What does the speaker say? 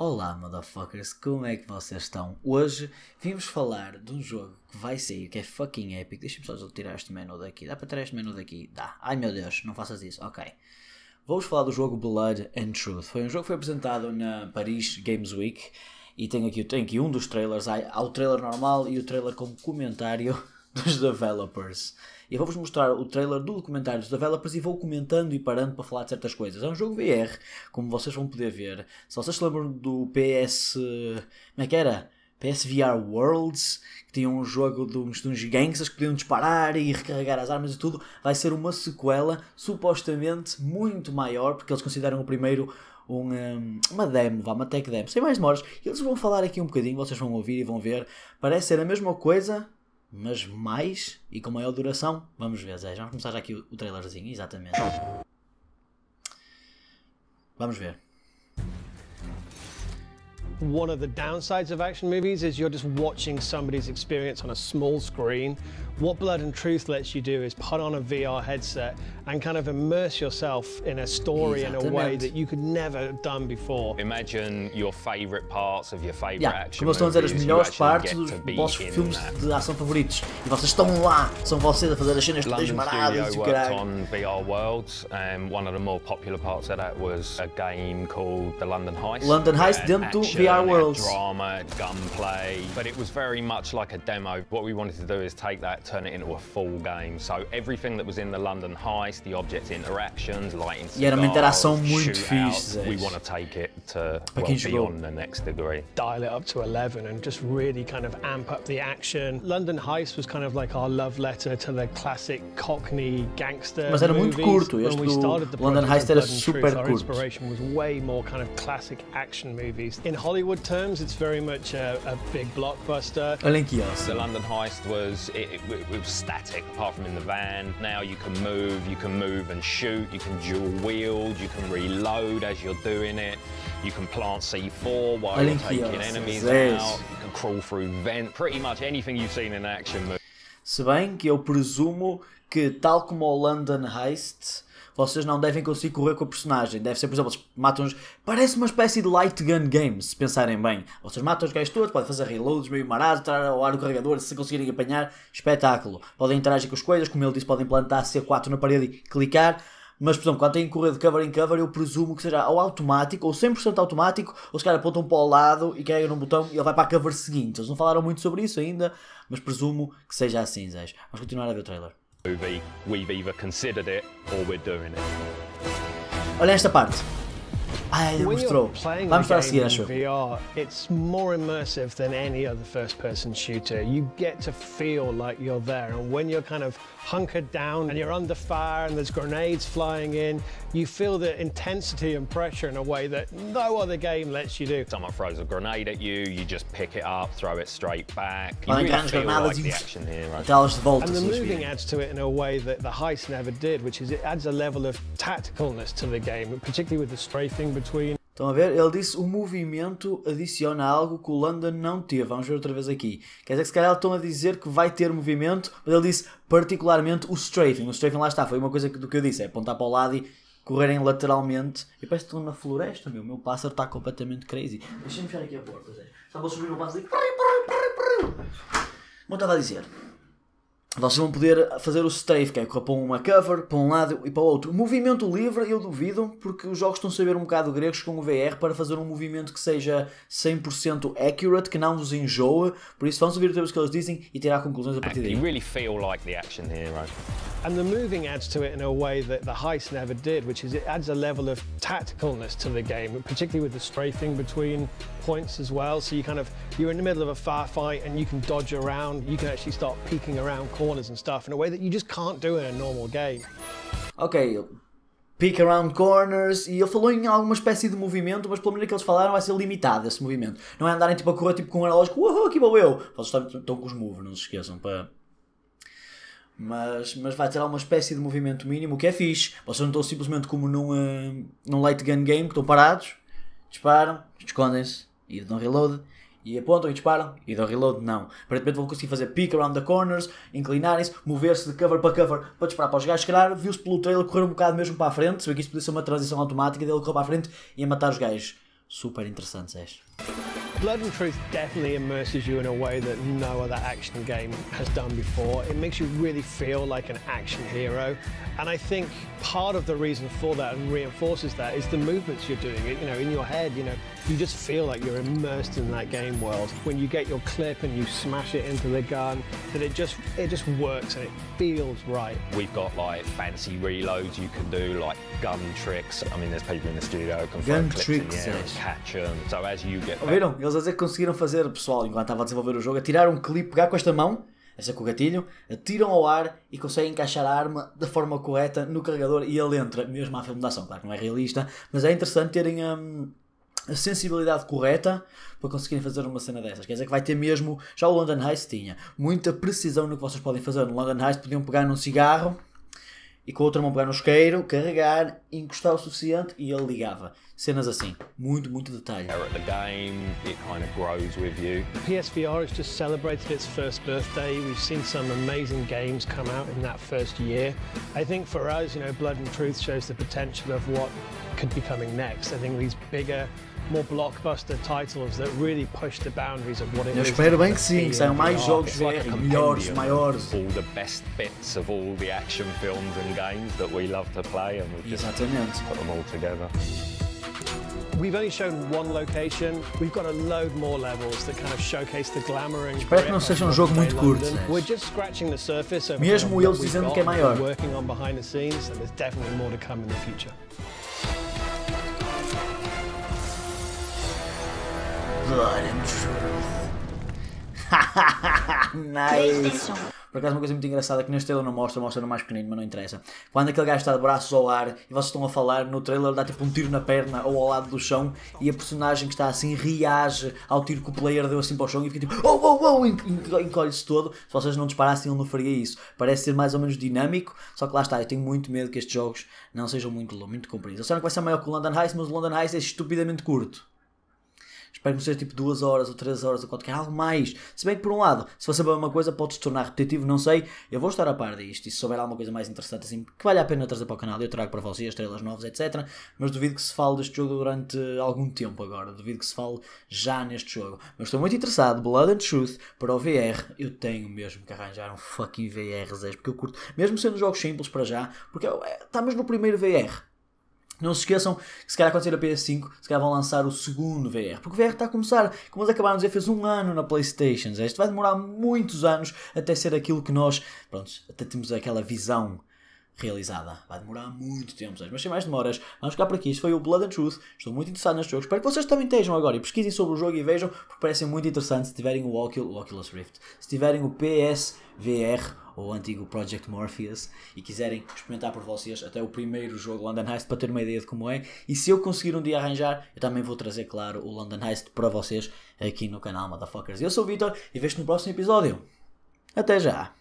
Olá, motherfuckers, como é que vocês estão? Hoje vimos falar de um jogo que vai sair, que é fucking epic. Deixa-me só tirar este menu daqui. Dá para tirar este menu daqui? Dá. Ai meu Deus, não faças isso. Ok. Vamos falar do jogo Blood and Truth. Foi um jogo que foi apresentado na Paris Games Week e tem aqui, tem aqui um dos trailers. Há o trailer normal e o trailer com comentário dos developers. E vou-vos mostrar o trailer do documentário dos developers e vou comentando e parando para falar de certas coisas. É um jogo VR, como vocês vão poder ver. Se vocês se lembram do PS. Como é que era? PSVR Worlds, que tinha um jogo de uns, de uns gangsters que podiam disparar e recarregar as armas e tudo, vai ser uma sequela supostamente muito maior, porque eles consideram o primeiro um, uma demo, uma tech demo, sem mais demoras. Eles vão falar aqui um bocadinho, vocês vão ouvir e vão ver. Parece ser a mesma coisa, mas mais e com maior duração. Vamos ver, Zé. Vamos começar já aqui o, o trailerzinho, exatamente. Vamos ver. One of the downsides of action movies is you're just watching somebody's experience on a small screen What Blood and Truth lets you do is put on a VR headset and kind of immerse yourself in a story in a way that you could never have done before. Imagine your favorite parts of your favorite yeah, action como estão a dizer as melhores partes dos vossos filmes that. de ação favoritos e vocês estão lá, são vocês a fazer as cenas todas maradas e caralho. on VR Worlds and one of the more popular parts of that was a game called the London Heist. London Heist uh, dentro do VR Worlds. Drama, gunplay, but it was very much like a demo. What we wanted to do is take that turn it into a full game. So everything that was in the London heist, the object interactions, lighting e era uma interação muito fixe. We want to take it to well, beyond the next degree. Dial it up to 11 and just really kind of amp up the action. London Heist was kind of like our love letter to the classic Cockney gangster Mas era movies. muito curto. Este do London Heist era super Truth, curto. Our inspiration was way more kind of classic action movies. In Hollywood terms, it's very much a, a big blockbuster. Olhem aqui, ó. The London Heist was it, it, it was static apart from in the van. Now you can move, you can move and shoot, you can dual wield, you can reload as you're doing it, you can plant C4 while you're taking enemies out, you can crawl through vent, pretty much anything you've seen in action movie. Se bem que eu presumo que, tal como o London Heist, vocês não devem conseguir correr com a personagem. Deve ser, por exemplo, matam os... Parece uma espécie de light gun game, se pensarem bem. Vocês matam os gajos todos, podem fazer reloads meio marados, entrar ao ar o carregador, se conseguirem apanhar, espetáculo. Podem interagir com as coisas, como ele disse, podem plantar C4 na parede e clicar. Mas, por exemplo, quando têm que correr de cover em cover, eu presumo que seja ou automático, ou 100% automático, ou os caras apontam para o lado e carregam num botão e ele vai para a cover seguinte. Eles não falaram muito sobre isso ainda, mas presumo que seja assim, Zé. Vamos continuar a ver o trailer. movie, we've either considered it or we're doing it. Olha esta parte. Ai, mostrou. Vamos mostrar a seguir. VR, it's more immersive than any other first-person shooter. You get to feel like you're there, and when you're kind of hunkered down and you're under fire and there's grenades flying in, you feel the intensity and pressure in a way that no other game lets you do. Someone throws a grenade at you, you just pick it up, throw it straight back. You really feel like the action hero. And the moving adds to it in a way that the heist never did, which is it adds a level of tacticalness to the game, particularly with the strafing between Estão a ver? Ele disse o movimento adiciona algo que o London não teve. Vamos ver outra vez aqui. Quer dizer que se calhar estão a dizer que vai ter movimento, mas ele disse particularmente o strafing. O strafing lá está, foi uma coisa do que eu disse, é apontar para o lado e correrem lateralmente. E parece que estão na floresta, meu. O meu pássaro está completamente crazy. Deixa-me fechar aqui a porta, Zé. Estava a subir o pássaro e... Como eu estava a dizer, vocês vão poder fazer o strafe, que é para uma cover, para um lado e para o outro. Movimento livre, eu duvido, porque os jogos estão a saber um bocado gregos com o VR para fazer um movimento que seja 100% accurate, que não vos enjoe. Por isso, vamos ouvir o que eles dizem e tirar conclusões a partir daí. You really feel like the action hero. And the moving adds to it in a way that the heist never did, which is it adds a level of tacticalness to the game, particularly with the strafing between points as well. So you kind of, you're in the middle of a firefight and you can dodge around, you can actually start peeking around corners and stuff in a way that you just can't do in a normal game. Ok, peek around corners, e ele falou em alguma espécie de movimento, mas pelo menos que eles falaram vai ser limitado esse movimento. Não é andarem tipo a correr tipo com um analógico, uhul, aqui vou eu. Vocês estão, com os moves, não se esqueçam, mas, mas vai ter alguma espécie de movimento mínimo, que é fixe. Vocês não estão simplesmente como num, uh, num gun game, que estão parados, disparam, escondem-se e dão reload, e apontam e disparam e dão reload. Não. Aparentemente vão conseguir fazer peek around the corners, inclinarem-se, mover-se de cover para cover para disparar para os gajos. Se calhar viu-se pelo trailer correr um bocado mesmo para a frente, se bem que isso podia ser uma transição automática dele correr para a frente e a matar os gajos. super interessantes. És. Blood and Truth definitely immerses you in a way that no other action game has done before. It makes you really feel like an action hero. And I think part of the reason for that and reinforces that is the movements you're doing. You know, in your head, you know, you just feel like you're immersed in that game world. When you get your clip and you smash it into the gun, that it just it just works and it feels right. We've got like fancy reloads you can do, like gun tricks. I mean, there's people in the studio who can throw Gun clips tricks, in the air and yes. catch them. So as you get oh, Ouviram? Eles a dizer que conseguiram fazer, pessoal, enquanto estava a desenvolver o jogo, a tirar um clipe, pegar com esta mão, essa com o gatilho, atiram ao ar e conseguem encaixar a arma da forma correta no carregador e ele entra, mesmo à filme de ação. Claro que não é realista, mas é interessante terem hum, a sensibilidade correta para conseguirem fazer uma cena dessas. Quer dizer que vai ter mesmo, já o London Heist tinha, muita precisão no que vocês podem fazer. No London Heist podiam pegar num cigarro e com a outra mão pegar no isqueiro, carregar, encostar o suficiente e ele ligava. Cenas assim, muito, muito detalhe. the game, it kind of grows with you. PSVR has just celebrated its first birthday. We've seen some amazing games come out in that first year. I think for us, you know, Blood and Truth shows the potential of what could be coming next. I think these bigger, more blockbuster titles that really push the boundaries of what it Eu is espero to bem que sim, be que saiam in mais jogos It's like VR, melhores, maiores. all the best bits of all the action films and games that we love to play, and we've just Exatamente. put them all together. We've only shown one location. We've got a load more levels that kind of showcase the glamour and Espero que não grit seja um of jogo modern-day muito curto, London. We're just scratching the surface of Mesmo kind of what eles we've dizendo got que é maior. we're working on behind the scenes, and there's definitely more to come in the future. Blood and Truth. nice. Por acaso, uma coisa muito engraçada é que neste trailer não mostra, mostra no mais pequenino, mas não interessa. Quando aquele gajo está de braços ao ar e vocês estão a falar, no trailer dá tipo um tiro na perna ou ao lado do chão e a personagem que está assim reage ao tiro que o player deu assim para o chão e fica tipo oh, oh, oh, enco- encolhe-se todo. Se vocês não disparassem, ele não faria isso. Parece ser mais ou menos dinâmico, só que lá está, eu tenho muito medo que estes jogos não sejam muito, muito compridos. Eu sei que vai ser maior que o London Heist, mas o London Heist é estupidamente curto. Espero que não seja tipo 2 horas ou 3 horas ou qualquer algo mais. Se bem que por um lado, se você saber uma coisa, pode se tornar repetitivo, não sei. Eu vou estar a par disto e se souber alguma coisa mais interessante assim, que vale a pena trazer para o canal, eu trago para vocês estrelas novas, etc. Mas duvido que se fale deste jogo durante algum tempo agora. Duvido que se fale já neste jogo. Mas estou muito interessado, Blood and Truth, para o VR. Eu tenho mesmo que arranjar um fucking VR, porque eu curto. Mesmo sendo jogos simples para já, porque estamos no primeiro VR. Não se esqueçam que se calhar quando sair a PS5, se calhar vão lançar o segundo VR. Porque o VR está a começar, como eles acabaram de dizer, fez um ano na Playstation. Isto vai demorar muitos anos até ser aquilo que nós, pronto, até temos aquela visão realizada. Vai demorar muito tempo, mas sem mais demoras, vamos ficar por aqui. Isto foi o Blood and Truth. Estou muito interessado neste jogo. Espero que vocês também estejam agora e pesquisem sobre o jogo e vejam, porque parece muito interessante se tiverem o Ocul- o Oculus Rift, se tiverem o PSVR ou o antigo Project Morpheus e quiserem experimentar por vocês até o primeiro jogo London Heist para ter uma ideia de como é. E se eu conseguir um dia arranjar, eu também vou trazer, claro, o London Heist para vocês aqui no canal, motherfuckers. Eu sou o Vitor e vejo-te no próximo episódio. Até já!